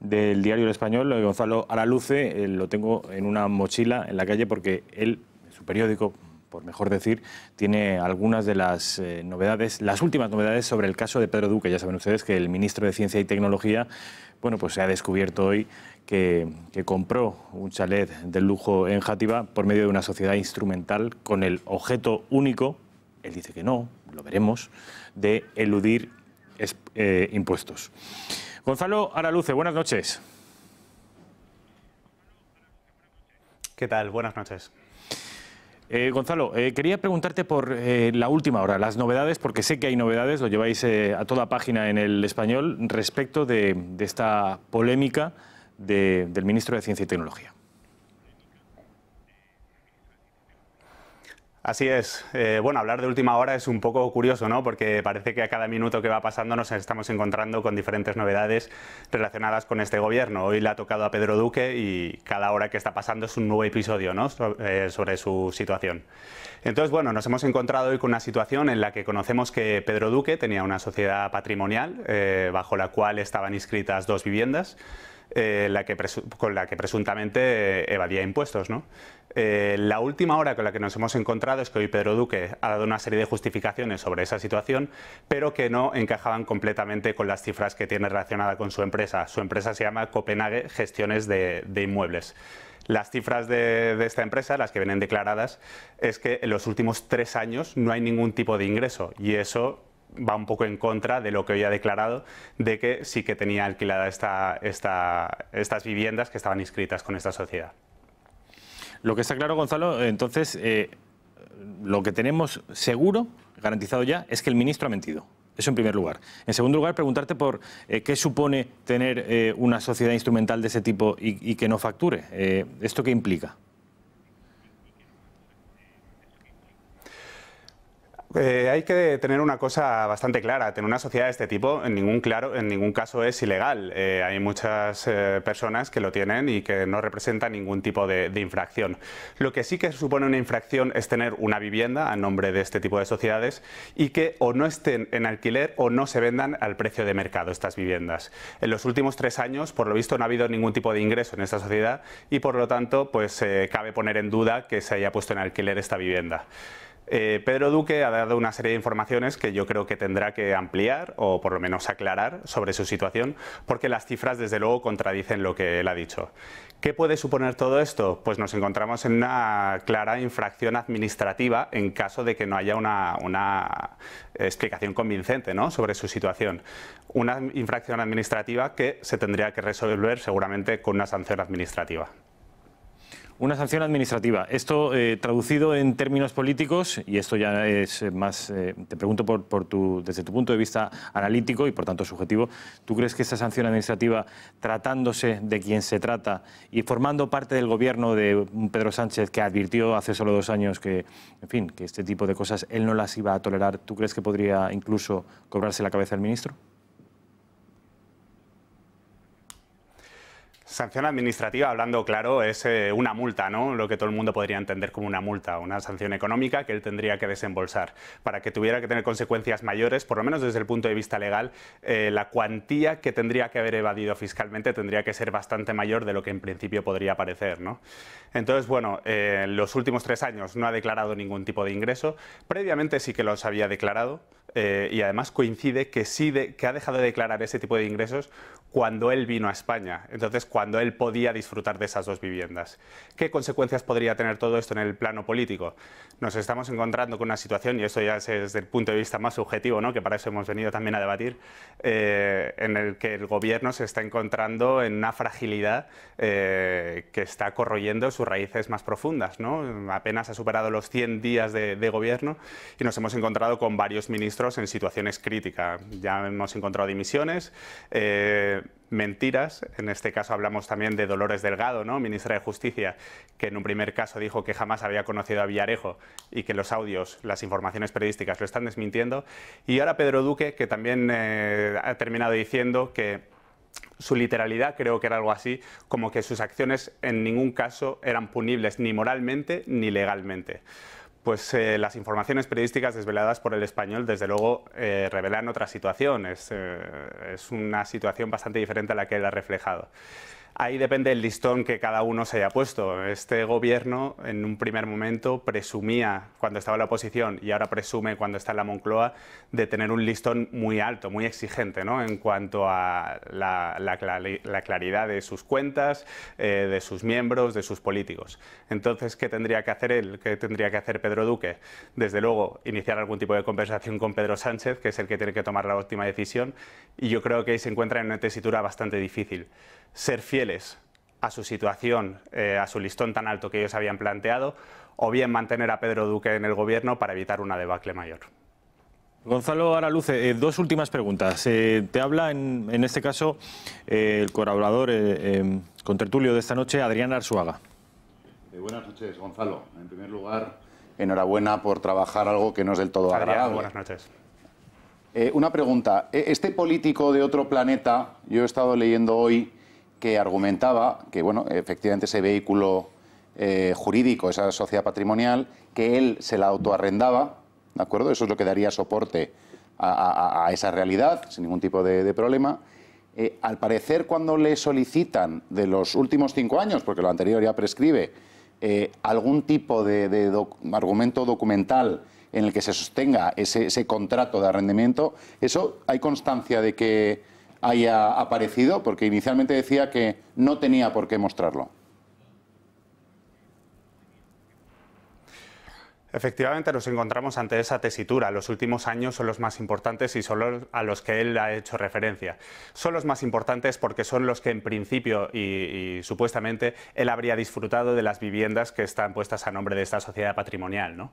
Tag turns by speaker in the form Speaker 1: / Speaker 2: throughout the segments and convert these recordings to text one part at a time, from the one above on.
Speaker 1: del diario El Español, Gonzalo Araluce, lo tengo en una mochila en la calle porque él, su periódico, por mejor decir, tiene algunas de las eh, novedades, las últimas novedades sobre el caso de Pedro Duque. Ya saben ustedes que el ministro de Ciencia y Tecnología, bueno, pues se ha descubierto hoy que, compró un chalet de lujo en Játiva por medio de una sociedad instrumental con el objeto único, él dice que no, lo veremos, de eludir eh, impuestos. Gonzalo Araluce, buenas noches.
Speaker 2: ¿Qué tal? Buenas noches.
Speaker 1: Eh, Gonzalo, eh, quería preguntarte por eh, la última hora, las novedades, porque sé que hay novedades, lo lleváis a toda página en el español, respecto de, esta polémica del ministro de Ciencia y Tecnología.
Speaker 2: Así es. Eh, bueno, hablar de última hora es un poco curioso, ¿no? Porque parece que a cada minuto que va pasando nos estamos encontrando con diferentes novedades relacionadas con este gobierno. Hoy le ha tocado a Pedro Duque y cada hora que está pasando es un nuevo episodio, ¿no? Eh, sobre su situación. Entonces, bueno, nos hemos encontrado hoy con una situación en la que conocemos que Pedro Duque tenía una sociedad patrimonial eh, bajo la cual estaban inscritas dos viviendas. La que con la que presuntamente evadía impuestos. Eh, la última hora con la que nos hemos encontrado es que hoy Pedro Duque ha dado una serie de justificaciones sobre esa situación, pero que no encajaban completamente con las cifras que tiene relacionada con su empresa. Su empresa se llama Copenhague Gestiones de, Inmuebles. Las cifras de, de, esta empresa, las que vienen declaradas, es que en los últimos tres años no hay ningún tipo de ingreso y eso va un poco en contra de lo que hoy ha declarado, de que sí que tenía alquiladas esta, estas viviendas que estaban inscritas con esta sociedad.
Speaker 1: Lo que está claro, Gonzalo, entonces, eh, lo que tenemos seguro, garantizado ya, es que el ministro ha mentido. Eso en primer lugar. En segundo lugar, preguntarte por eh, qué supone tener eh, una sociedad instrumental de ese tipo y, y que no facture. ¿Esto qué implica?
Speaker 2: Eh, hay que tener una cosa bastante clara. Tener una sociedad de este tipo en ningún, caso es ilegal. Eh, hay muchas eh, personas que lo tienen y que no representan ningún tipo de, infracción. Lo que sí que supone una infracción es tener una vivienda a nombre de este tipo de sociedades y que o no estén en alquiler o no se vendan al precio de mercado estas viviendas. En los últimos tres años, por lo visto, no ha habido ningún tipo de ingreso en esta sociedad y por lo tanto, pues cabe poner en duda que se haya puesto en alquiler esta vivienda. Eh, Pedro Duque ha dado una serie de informaciones que yo creo que tendrá que ampliar o por lo menos aclarar sobre su situación, porque las cifras desde luego contradicen lo que él ha dicho. ¿Qué puede suponer todo esto? Pues nos encontramos en una clara infracción administrativa en caso de que no haya una, explicación convincente sobre su situación. Una infracción administrativa que se tendría que resolver seguramente con una sanción administrativa.
Speaker 1: Una sanción administrativa. Esto eh, traducido en términos políticos, y esto ya es eh, más, eh, te pregunto por, tu, desde tu punto de vista analítico y por tanto subjetivo, ¿tú crees que esta sanción administrativa, tratándose de quien se trata y formando parte del gobierno de Pedro Sánchez, que advirtió hace solo dos años que, en fin, que este tipo de cosas él no las iba a tolerar, ¿tú crees que podría incluso cobrarse la cabeza el ministro?
Speaker 2: Sanción administrativa, hablando claro, es eh, una multa, ¿no? Lo que todo el mundo podría entender como una multa, una sanción económica que él tendría que desembolsar. Para que tuviera que tener consecuencias mayores, por lo menos desde el punto de vista legal, eh, la cuantía que tendría que haber evadido fiscalmente tendría que ser bastante mayor de lo que en principio podría parecer, ¿no? Entonces, bueno, eh, en los últimos tres años no ha declarado ningún tipo de ingreso. Previamente sí que los había declarado y además coincide que sí que ha dejado de declarar ese tipo de ingresos cuando él vino a España. Entonces, cuando él podía disfrutar de esas dos viviendas. ¿Qué consecuencias podría tener todo esto en el plano político? Nos estamos encontrando con una situación, y eso ya es desde el punto de vista más subjetivo, ¿no? que para eso hemos venido también a debatir, eh, en el que el gobierno se está encontrando en una fragilidad eh, que está corroyendo sus raíces más profundas. ¿no? Apenas ha superado los 100 días de, gobierno y nos hemos encontrado con varios ministros en situaciones críticas. Ya hemos encontrado dimisiones. Eh, mentiras. En este caso hablamos también de Dolores Delgado, ¿no? ministra de Justicia, que en un primer caso dijo que jamás había conocido a Villarejo y que los audios, las informaciones periodísticas lo están desmintiendo. Y ahora Pedro Duque, que también eh, ha terminado diciendo que su literalidad creo que era algo así, como que sus acciones en ningún caso eran punibles ni moralmente ni legalmente. Pues eh, las informaciones periodísticas desveladas por el español, desde luego, eh, revelan otra situación. Es, eh, es, una situación bastante diferente a la que él ha reflejado. Ahí depende el listón que cada uno se haya puesto. Este gobierno, en un primer momento, presumía cuando estaba en la oposición y ahora presume cuando está en la Moncloa de tener un listón muy alto, muy exigente, ¿no? en cuanto a la, la, claridad de sus cuentas, eh, de sus miembros, de sus políticos. Entonces, ¿qué tendría que hacer él? ¿Qué tendría que hacer Pedro Duque? Desde luego, iniciar algún tipo de conversación con Pedro Sánchez, que es el que tiene que tomar la última decisión, y yo creo que ahí se encuentra en una tesitura bastante difícil ser fieles a su situación, eh, a su listón tan alto que ellos habían planteado, o bien mantener a Pedro Duque en el gobierno para evitar una debacle mayor.
Speaker 1: Gonzalo Araluce, eh, dos últimas preguntas. Eh, te habla en, este caso el colaborador con tertulio de esta noche, Adrián Arzuaga.
Speaker 3: buenas noches, Gonzalo. En primer lugar, enhorabuena por trabajar algo que no es del todo agradable.
Speaker 2: Buenas noches.
Speaker 3: una pregunta. E, este político de otro planeta, yo he estado leyendo hoy que argumentaba que, bueno, efectivamente ese vehículo eh, jurídico, esa sociedad patrimonial, que él se la autoarrendaba, ¿de acuerdo? Eso es lo que daría soporte a, esa realidad, sin ningún tipo de, problema. Eh, al parecer, cuando le solicitan de los últimos cinco años, porque lo anterior ya prescribe, eh, algún tipo de, argumento documental en el que se sostenga ese contrato de arrendamiento, eso hay constancia de que haya aparecido, porque inicialmente decía que no tenía por qué mostrarlo.
Speaker 2: Efectivamente, nos encontramos ante esa tesitura. Los últimos años son los más importantes y son a los que él ha hecho referencia. Son los más importantes porque son los que en principio y, supuestamente él habría disfrutado de las viviendas que están puestas a nombre de esta sociedad patrimonial. ¿no?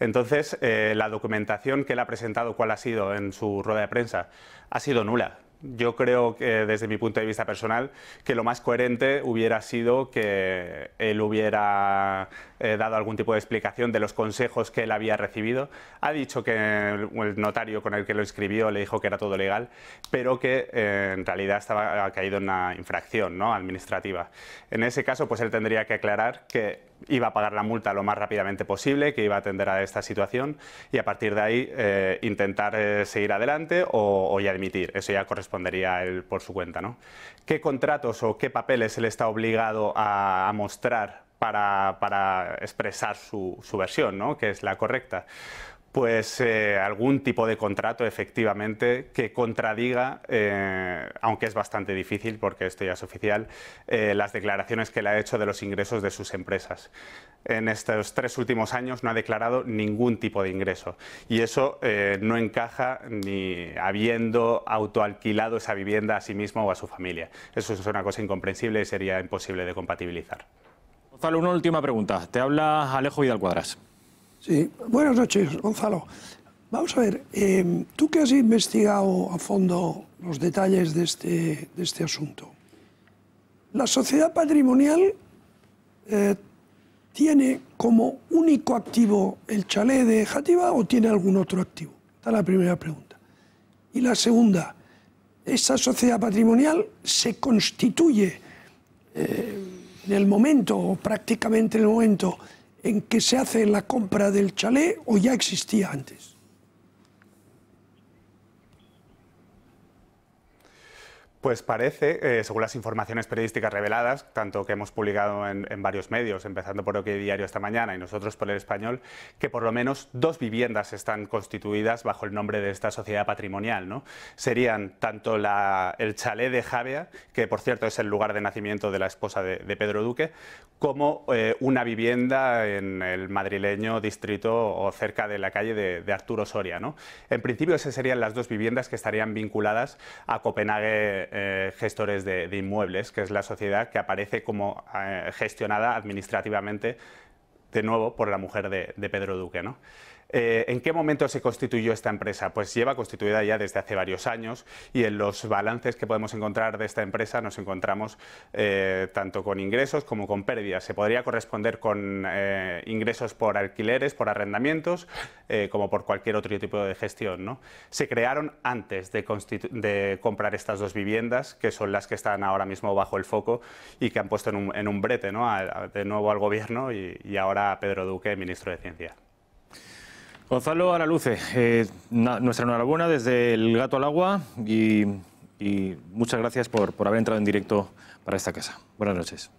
Speaker 2: Entonces, eh, la documentación que él ha presentado, cuál ha sido en su rueda de prensa, ha sido nula yo creo que desde mi punto de vista personal que lo más coherente hubiera sido que él hubiera eh, dado algún tipo de explicación de los consejos que él había recibido. Ha dicho que el, notario con el que lo escribió le dijo que era todo legal, pero que eh, en realidad estaba caído en una infracción ¿no? administrativa. En ese caso, pues él tendría que aclarar que iba a pagar la multa lo más rápidamente posible, que iba a atender a esta situación y a partir de ahí eh, intentar eh, seguir adelante o, ya admitir. Eso ya correspondería él por su cuenta. ¿no? ¿Qué contratos o qué papeles él está obligado a, mostrar para, expresar su, su versión, ¿no? que es la correcta? Pues eh, algún tipo de contrato efectivamente que contradiga, eh, aunque es bastante difícil porque esto ya es oficial, eh, las declaraciones que le ha hecho de los ingresos de sus empresas. En estos tres últimos años no ha declarado ningún tipo de ingreso y eso no encaja ni habiendo autoalquilado esa vivienda a sí mismo o a su familia. Eso es una cosa incomprensible y sería imposible de compatibilizar.
Speaker 1: Gonzalo, una última pregunta. Te habla Alejo Vidal Cuadras.
Speaker 4: Sí, buenas noches, Gonzalo. Vamos a ver, eh, tú que has investigado a fondo los detalles de este, de este asunto, ¿la sociedad patrimonial eh, tiene como único activo el chalet de Jativa o tiene algún otro activo? Esta es la primera pregunta. Y la segunda, ¿esa sociedad patrimonial se constituye eh, en el momento, o prácticamente en el momento, en que se hace la compra del chalet o ya existía antes?
Speaker 2: Pues parece, eh, según las informaciones periodísticas reveladas, tanto que hemos publicado en, varios medios, empezando por OK Diario esta mañana y nosotros por el español, que por lo menos dos viviendas están constituidas bajo el nombre de esta sociedad patrimonial. ¿no? Serían tanto el chalet de Javea, que por cierto es el lugar de nacimiento de la esposa de, Pedro Duque, como eh, una vivienda en el madrileño distrito o cerca de la calle de, Arturo Soria. En principio, esas serían las dos viviendas que estarían vinculadas a Copenhague eh, gestores de, inmuebles, que es la sociedad que aparece como eh, gestionada administrativamente de nuevo por la mujer de, de Pedro Duque. ¿no? Eh, ¿En qué momento se constituyó esta empresa? Pues lleva constituida ya desde hace varios años y en los balances que podemos encontrar de esta empresa nos encontramos eh, tanto con ingresos como con pérdidas. Se podría corresponder con eh, ingresos por alquileres, por arrendamientos, como por cualquier otro tipo de gestión. ¿no? Se crearon antes de, comprar estas dos viviendas, que son las que están ahora mismo bajo el foco y que han puesto en un, brete ¿no? de nuevo al gobierno y, y ahora a Pedro Duque, ministro de Ciencia.
Speaker 1: Gonzalo Araluce, eh, nuestra enhorabuena desde el gato al agua y, muchas gracias por, por haber entrado en directo para esta casa. Buenas noches.